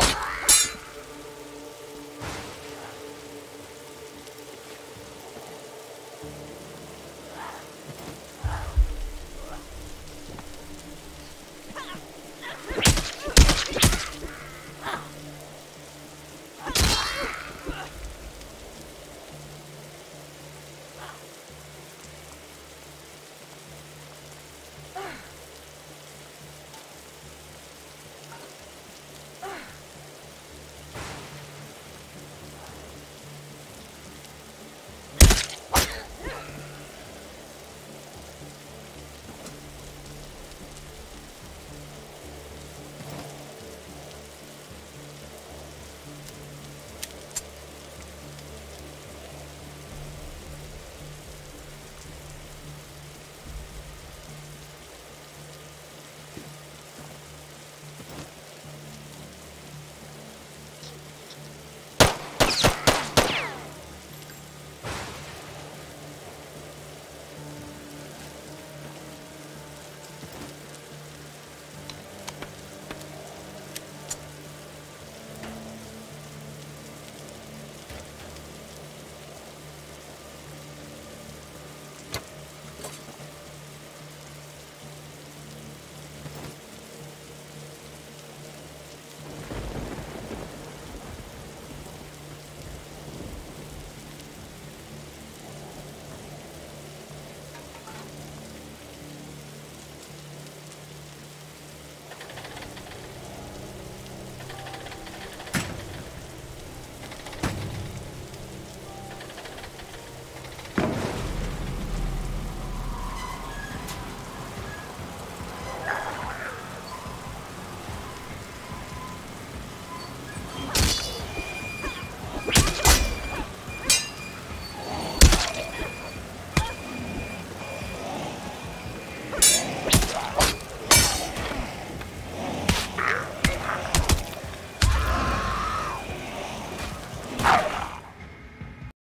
Ah!